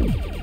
you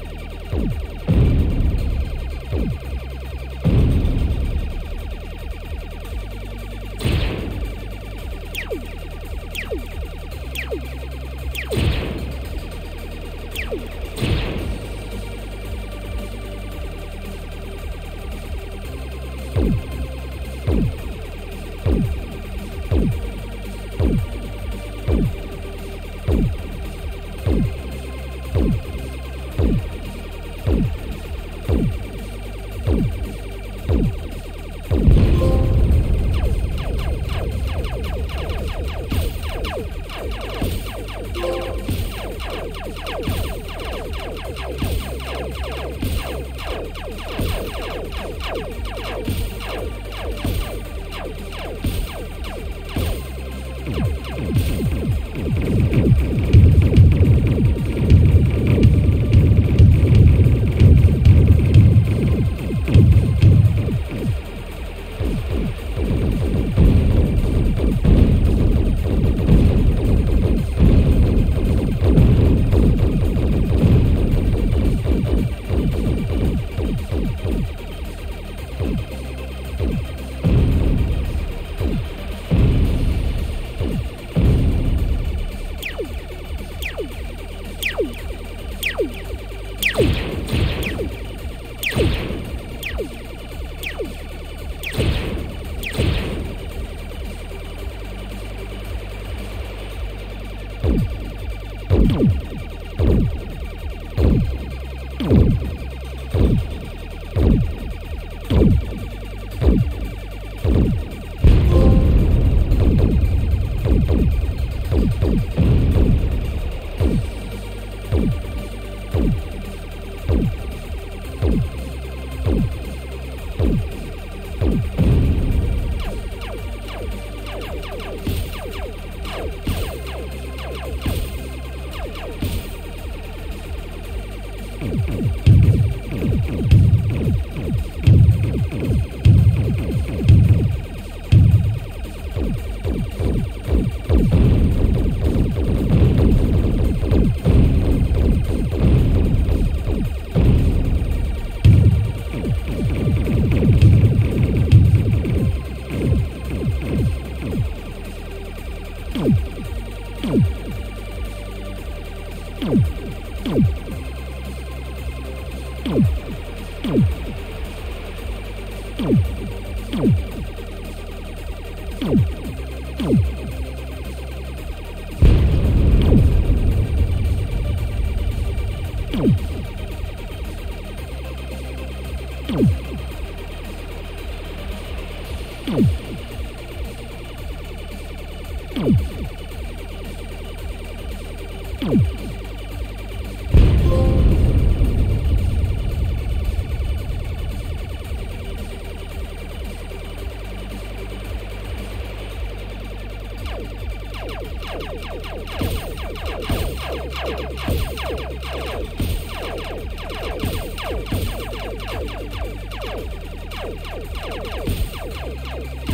Thank Thank you.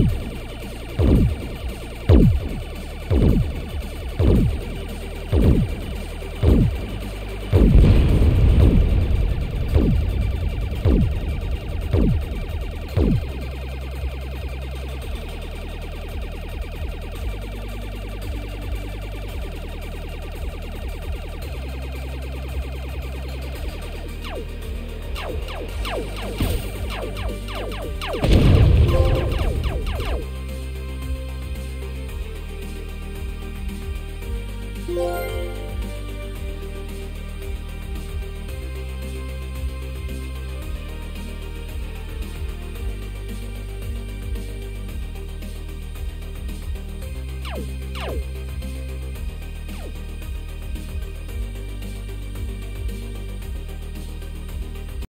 You